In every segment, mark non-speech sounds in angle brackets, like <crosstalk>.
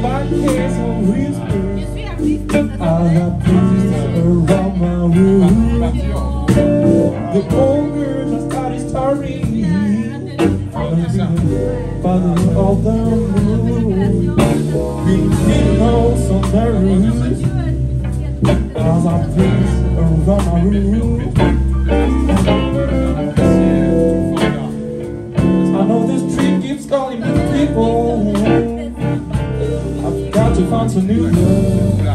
my case on wheels I'll have pieces around my room The older the study story Following all the to find some new love.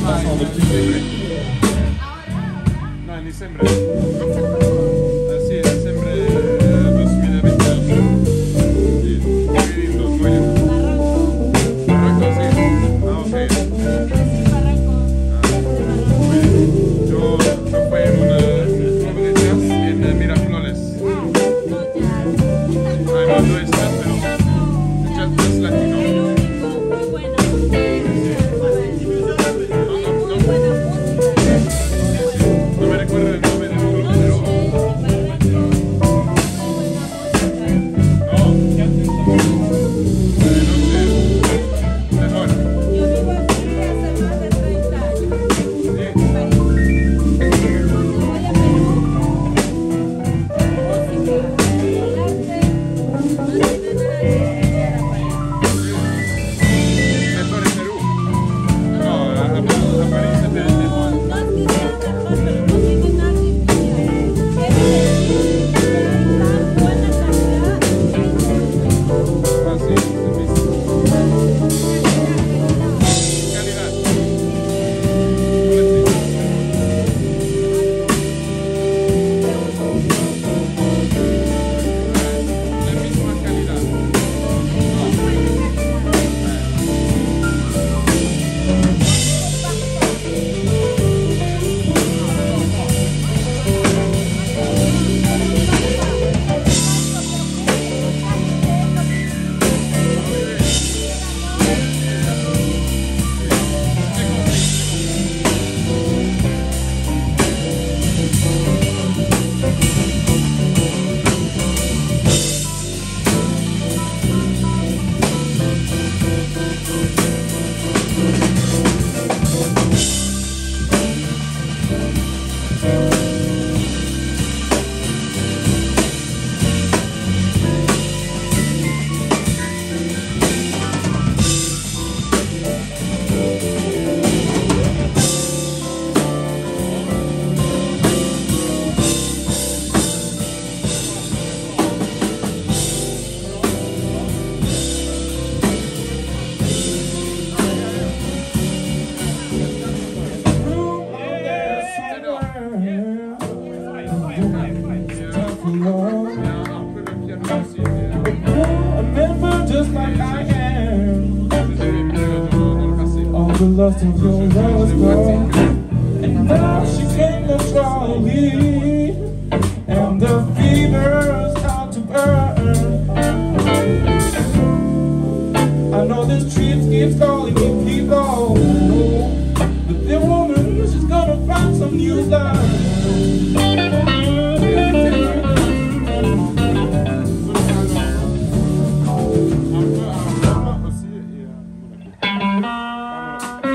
sono del tuo No, mi sembra. the lust of your last And now she came to control me. And the fever's start to burn. I know this trip keeps going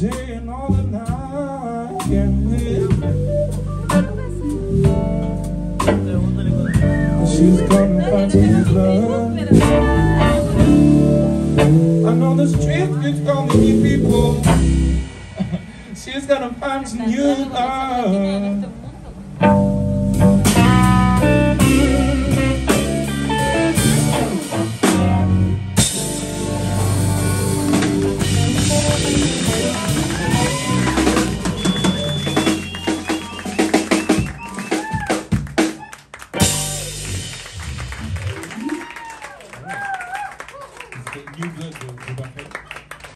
day and all the night. She's gonna find some love. I know the street keeps calling me people. <laughs> She's gonna find some new love.